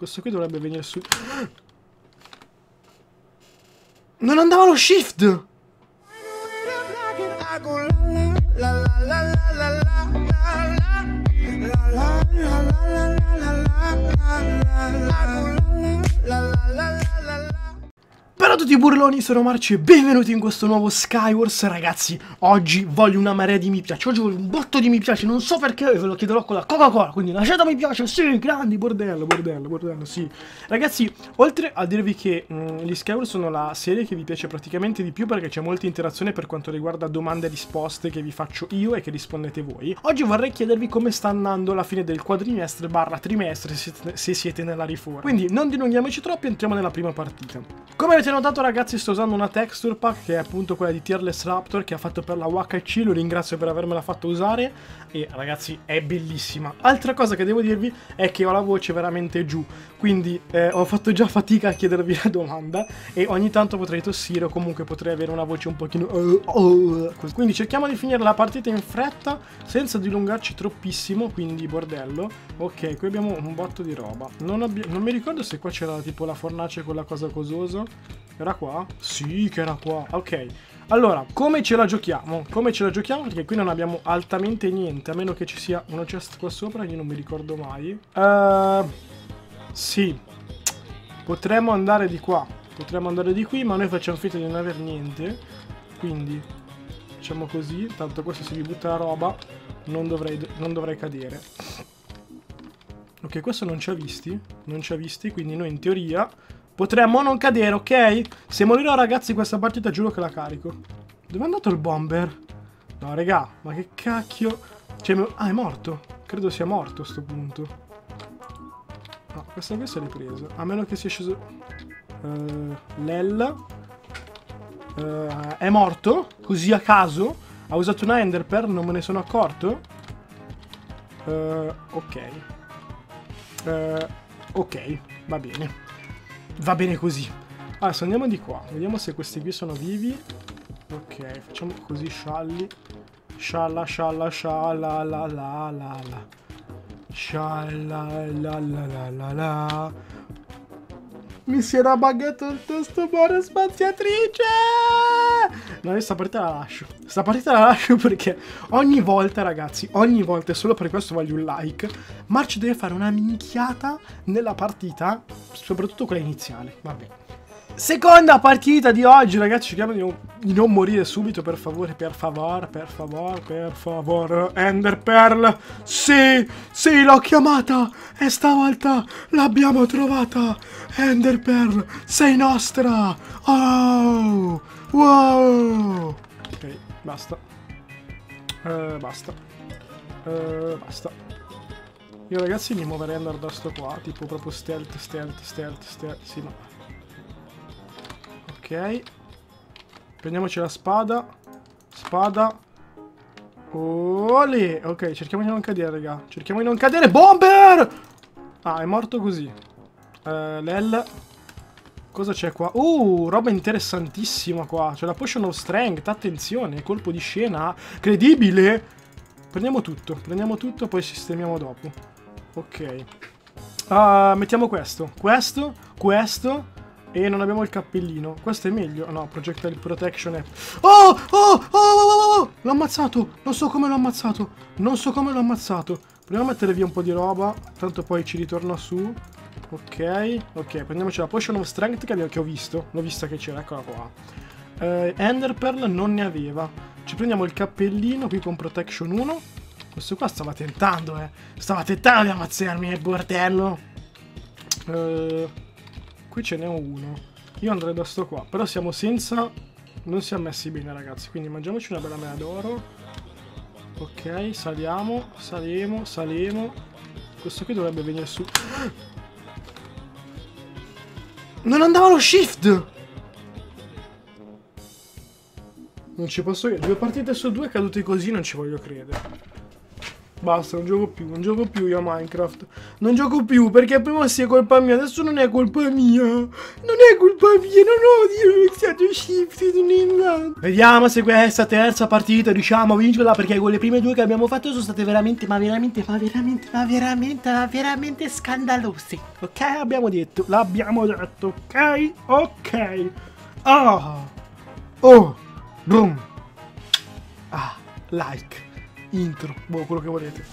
Questo qui dovrebbe venire su... Non andava lo shift! Ciao a tutti burloni, sono Marci e benvenuti in questo nuovo Skywars. Ragazzi, oggi voglio una marea di mi piace, oggi voglio un botto di mi piace, non so perché ve lo chiederò con la Coca-Cola Quindi lasciate mi piace, sì, grandi, bordello, bordello, bordello, sì. Ragazzi, oltre a dirvi che mh, mm, gli Skywars sono la serie che vi piace praticamente di più Perché c'è molta interazione per quanto riguarda domande e risposte che vi faccio io e che rispondete voi Oggi vorrei chiedervi come sta andando la fine del quadrimestre barra trimestre se siete, nella riforma. Quindi non dilunghiamoci troppo e entriamo nella prima partita. Come avete notato notato ragazzi sto usando una texture pack che è appunto quella di Tearless Raptor che ha fatto per la WHC, lo ringrazio per avermela fatto usare e ragazzi è bellissima. Altra cosa che devo dirvi è che ho la voce veramente giù, quindi eh, ho fatto già fatica a chiedervi la domanda e ogni tanto potrei tossire o comunque potrei avere una voce un pochino... Uh, uh, quindi cerchiamo di finire la partita in fretta senza dilungarci troppissimo, quindi bordello. Ok, qui abbiamo un botto di roba. Non, non mi ricordo se qua c'era tipo la fornace con la cosa cososa. Era qua? Sì, che era qua. Ok. Allora, come ce la giochiamo? Come ce la giochiamo? Perché qui non abbiamo altamente niente, a meno che ci sia uno chest qua sopra, io non mi ricordo mai. Uh, sì. Potremmo andare di qua. Potremmo andare di qui, ma noi facciamo finta di non aver niente. Quindi, facciamo così. Tanto questo se mi butta la roba, non dovrei, non dovrei cadere. Ok, questo non ci ha visti. Non ci ha visti, quindi noi in teoria Potremmo non cadere, ok? Se morirò ragazzi questa partita giuro che la carico. Dove è andato il bomber? No, raga, ma che cacchio... Cioè, ah, è morto. Credo sia morto a sto punto. No, questa qui si è ripresa. A meno che sia sceso... Uh, Lel. Uh, è morto, così a caso. Ha usato una Ender Pearl, non me ne sono accorto. Uh, ok. Ok, va bene. Va bene così. Adesso andiamo di qua. Vediamo se questi qui sono vivi. Ok, facciamo così scialli. Scialla, scialla, scialla, la la la la. Scialla, la la la la la. Mi si era buggato il testo bar spaziatrice! No, io partita la lascio. Sta partita la lascio perché ogni volta, ragazzi, ogni volta, e solo per questo voglio un like, March deve fare una minchiata nella partita, soprattutto quella iniziale. Vabbè. Seconda partita di oggi, ragazzi. Cerchiamo di di non, morire subito, per favore, per favore, per favore, per favore. Ender Pearl. Sì, sì, l'ho chiamata. E stavolta l'abbiamo trovata. Ender Pearl, sei nostra. Oh, wow. Ok, basta. Uh, basta. Uh, basta. Io, ragazzi, mi muoverei andare da sto qua. Tipo proprio stealth, stealth, stealth, stealth. Sì, ma... Ok. Prendiamoci la spada. Spada. Olè. Ok, cerchiamo di non cadere, raga. Cerchiamo di non cadere. Bomber! Ah, è morto così. Uh, Lel. Cosa c'è qua? Uh, roba interessantissima qua. C'è la potion of strength. Attenzione, colpo di scena. Credibile. Prendiamo tutto. Prendiamo tutto, poi sistemiamo dopo. Ok. Uh, mettiamo questo. Questo. Questo. E non abbiamo il cappellino. Questo è meglio. No, projectile protection è... Oh! Oh! Oh! Oh! oh, oh! L'ho ammazzato! Non so come l'ho ammazzato. Non so come l'ho ammazzato. Proviamo a mettere via un po' di roba. Tanto poi ci ritorna su. Ok. Ok, prendiamoci la potion of strength che, che ho visto. L'ho vista che c'era. Eccola qua. Uh, Ender non ne aveva. Ci prendiamo il cappellino qui con protection 1. Questo qua stava tentando, eh. Stava tentando di ammazzarmi, eh, bordello. Uh, Qui ce n'è uno. Io andrei da sto qua. Però siamo senza... Non siamo messi bene, ragazzi. Quindi mangiamoci una bella mela d'oro. Ok, saliamo, saliamo, saliamo. Questo qui dovrebbe venire su... Non andava lo shift! Non ci posso credere. Due partite su due cadute così non ci voglio credere. Basta, non gioco più, non gioco più io a Minecraft. Non gioco più perché prima sia colpa mia, adesso non è colpa mia. Non è colpa mia, non ho iniziato shift, non è andato. Vediamo se questa terza partita riusciamo a vincerla perché con le prime due che abbiamo fatto sono state veramente, ma veramente, ma veramente, ma veramente, ma veramente scandalose. Ok, abbiamo detto, l'abbiamo detto, ok? Ok. Ah. Oh. Boom. Ah, like intro, boh, quello che volete.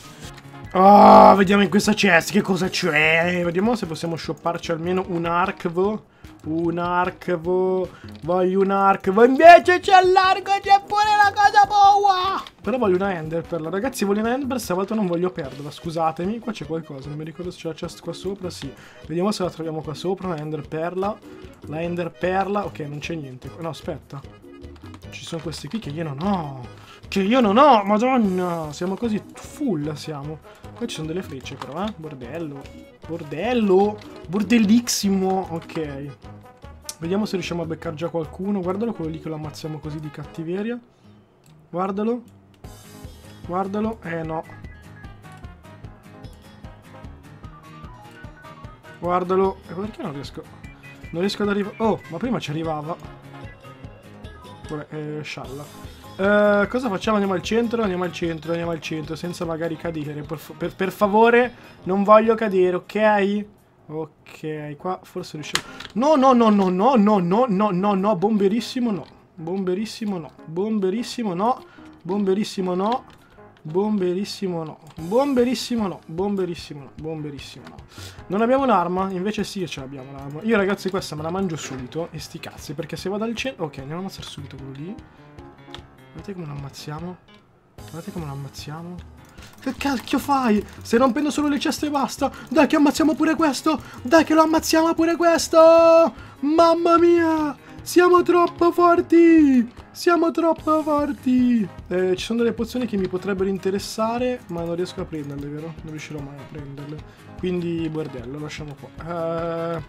Oh, vediamo in questa chest che cosa c'è. Vediamo se possiamo shopparci almeno un arcvo. Un arcvo. Voglio un arcvo. Invece c'è l'arco e c'è pure la cosa boa. Però voglio una ender perla. Ragazzi, voglio una ender, stavolta non voglio perderla. Scusatemi, qua c'è qualcosa. Non mi ricordo se c'è la chest qua sopra. Sì. Vediamo se la troviamo qua sopra. Una ender perla. La ender perla. Ok, non c'è niente. No, aspetta. Ci sono questi qui che io non ho. Che io non ho, madonna! Siamo così full, siamo. Qua ci sono delle frecce però, eh? Bordello. Bordello! Bordellissimo! Ok. Vediamo se riusciamo a beccare già qualcuno. Guardalo quello lì che lo ammazziamo così di cattiveria. Guardalo. Guardalo. Eh, no. Guardalo. E perché non riesco? Non riesco ad arrivare... Oh, ma prima ci arrivava. Vabbè, eh, scialla. Uh, cosa facciamo? Andiamo al centro, andiamo al centro, andiamo al centro, senza magari cadere. Per, per, per, favore, non voglio cadere, ok? Ok, qua forse riusciamo... No, no, no, no, no, no, no, no, no, no, bomberissimo no. Bomberissimo no. Bomberissimo no. Bomberissimo no. Bomberissimo no. Bomberissimo no. Bomberissimo no. Bomberissimo no. Non abbiamo un'arma? Invece sì ce l'abbiamo l'arma. Io ragazzi questa me la mangio subito. E sti cazzi. Perché se vado al centro... Ok, andiamo a ammazzare subito quello lì. Guardate come lo ammazziamo. Guardate come lo ammazziamo. Che cacchio fai? Stai rompendo solo le ceste e basta. Dai che ammazziamo pure questo. Dai che lo ammazziamo pure questo. Mamma mia. Siamo troppo forti. Siamo troppo forti. Eh, ci sono delle pozioni che mi potrebbero interessare, ma non riesco a prenderle, vero? Non riuscirò mai a prenderle. Quindi, bordello, lasciamo qua. Eh,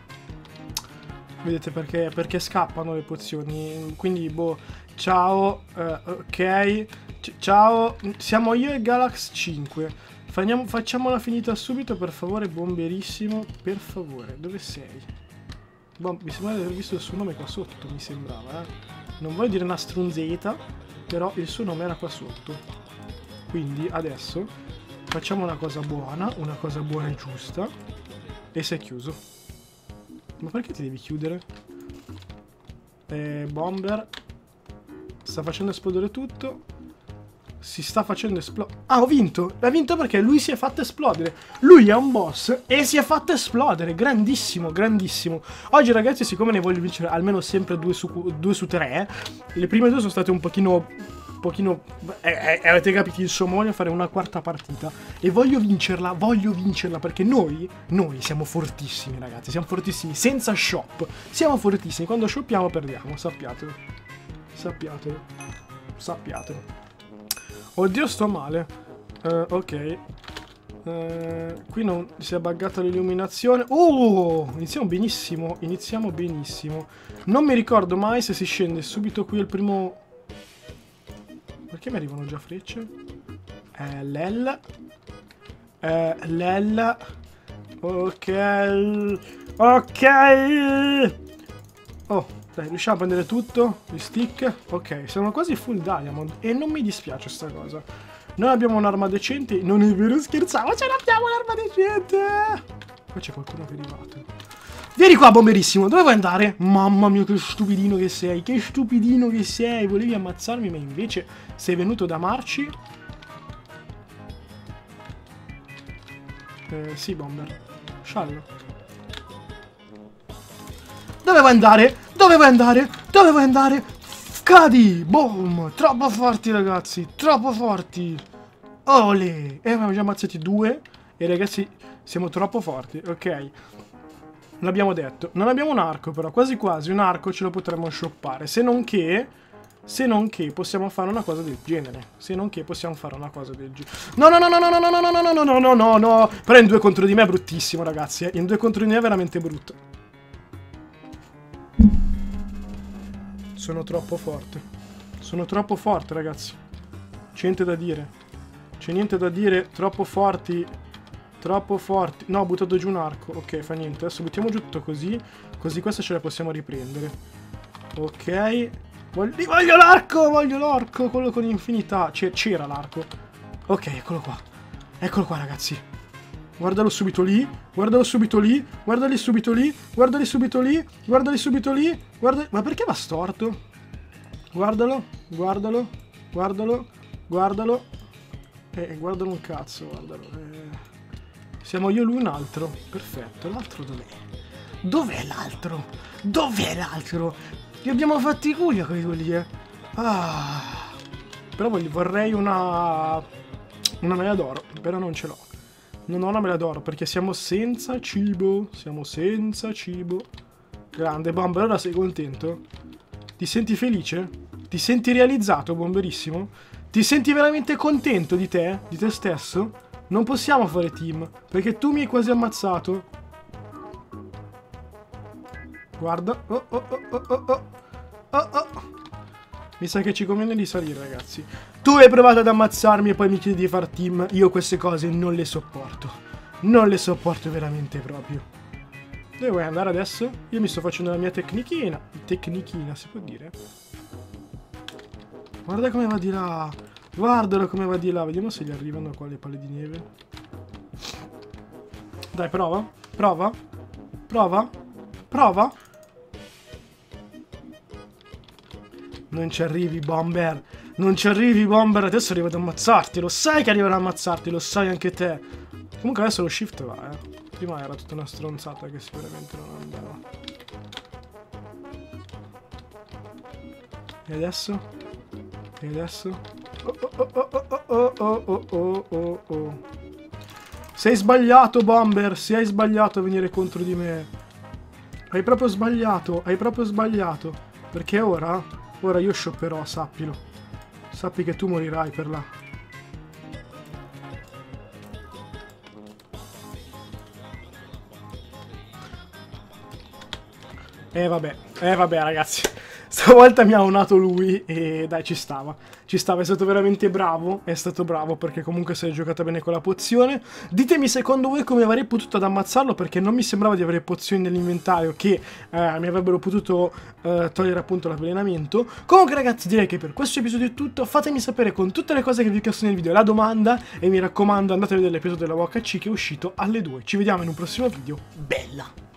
vedete perché, perché scappano le pozioni. Quindi, boh, Ciao, uh, ok. C ciao, siamo io e Galax 5. Facciamo, facciamola finita subito, per favore, bomberissimo. Per favore, dove sei? Bom mi sembra di aver visto il suo nome qua sotto, mi sembrava, eh. Non voglio dire una strunzeta, però il suo nome era qua sotto. Quindi, adesso, facciamo una cosa buona, una cosa buona e giusta. E si è chiuso. Ma perché ti devi chiudere? Eh, bomber Sta facendo esplodere tutto. Si sta facendo esplodere. Ah, ho vinto! Ha vinto perché lui si è fatto esplodere. Lui è un boss e si è fatto esplodere. Grandissimo, grandissimo. Oggi, ragazzi, siccome ne voglio vincere almeno sempre due su, due su tre, le prime due sono state un pochino pochino eh, eh, avete capito insomma voglio fare una quarta partita e voglio vincerla voglio vincerla perché noi noi siamo fortissimi ragazzi siamo fortissimi senza shop siamo fortissimi quando shoppiamo perdiamo sappiatelo Sappiatelo. Sappiatelo. Oddio, sto male. Uh, ok. Uh, qui non si è buggata l'illuminazione. Oh! Iniziamo benissimo. Iniziamo benissimo. Non mi ricordo mai se si scende subito qui il primo... Perché mi arrivano già frecce? Eh, l'L. Eh, l'L. Ok. Ok. Oh, dai, riusciamo a prendere tutto? Gli stick? Ok, siamo quasi full diamond. E non mi dispiace sta cosa. Noi abbiamo un'arma decente. Non è vero, scherzavo, ce l'abbiamo un'arma decente! Qua c'è qualcuno che è arrivato. Vieni qua, bomberissimo. Dove vuoi andare? Mamma mia, che stupidino che sei. Che stupidino che sei. Volevi ammazzarmi, ma invece sei venuto da Marci. Eh, sì, bomber. Sciallo. Dove vuoi andare? Dove vuoi andare? Dove vuoi andare? Cadi! Boom! Troppo forti, ragazzi! Troppo forti! Ole! E abbiamo già ammazzati due. E ragazzi, siamo troppo forti, ok? L'abbiamo detto. Non abbiamo un arco, però. Quasi quasi un arco ce lo potremmo shoppare. Se non che... Se non che possiamo fare una cosa del genere. Se non che possiamo fare una cosa del genere. No, no, no, no, no, no, no, no, no, no, no, no, no, no. Però in due contro di me è bruttissimo, ragazzi. Eh. In due contro di me è veramente brutto. Sono troppo forte. Sono troppo forte, ragazzi. C'è niente da dire. C'è niente da dire, troppo forti. Troppo forti. No, ho buttato giù un arco. Ok, fa niente. Adesso buttiamo giù tutto così. Così questa ce la possiamo riprendere. Ok. Voglio, voglio l'arco, voglio l'arco. Quello con infinità. C'era l'arco. Ok, eccolo qua. Eccolo qua, ragazzi. Guardalo subito lì. Guardalo subito lì. Guardali subito lì. Guardali subito lì. Guardali subito lì. Guarda... Ma perché va storto? Guardalo. Guardalo. Guardalo. Guardalo. Eh, guardalo un cazzo, guardalo. Eh... Siamo io e lui un altro. Perfetto. L'altro dov'è? Dov'è l'altro? Dov'è l'altro? Li abbiamo fatti i cuglia quelli eh. Ah. Però vorrei una... Una medaglia d'oro. Però non ce l'ho. Non ho una medaglia d'oro perché siamo senza cibo. Siamo senza cibo. Grande, Bomber, ora sei contento? Ti senti felice? Ti senti realizzato, Bomberissimo? Ti senti veramente contento di te? Di te stesso? Non possiamo fare team, perché tu mi hai quasi ammazzato. Guarda. Oh, oh, oh, oh, oh, oh. Oh, oh. Mi sa che ci conviene di salire, ragazzi. Tu hai provato ad ammazzarmi e poi mi chiedi di far team. Io queste cose non le sopporto. Non le sopporto veramente proprio. Dove vuoi andare adesso? Io mi sto facendo la mia tecnichina. Tecnichina, si può dire? Guarda come va di là. Guardalo come va di là. Vediamo se gli arrivano qua le palle di neve. Dai, prova. Prova. Prova. Prova. Non ci arrivi, Bomber. Non ci arrivi, Bomber. Adesso arrivo ad ammazzarti. Lo sai che arriverà ad ammazzarti. Lo sai anche te. Comunque adesso lo shift va, eh. Prima era tutta una stronzata che sicuramente non andava. E adesso? E adesso? Oh oh oh oh oh oh Sei sbagliato, Bomber. Se hai sbagliato a venire contro di me. Hai proprio sbagliato. Hai proprio sbagliato. Perché ora? Ora io shopperò, sappilo. Sappi che tu morirai per là. Eh vabbè, eh vabbè ragazzi. Stavolta mi ha onato lui e dai ci stava. Ci stava, è stato veramente bravo. È stato bravo perché comunque si è giocata bene con la pozione. Ditemi secondo voi come avrei potuto ad ammazzarlo perché non mi sembrava di avere pozioni nell'inventario che eh, mi avrebbero potuto eh, togliere appunto l'avvelenamento. Comunque ragazzi direi che per questo episodio è tutto. Fatemi sapere con tutte le cose che vi ho chiesto nel video la domanda e mi raccomando andate a vedere l'episodio della WHC che è uscito alle 2. Ci vediamo in un prossimo video. Bella!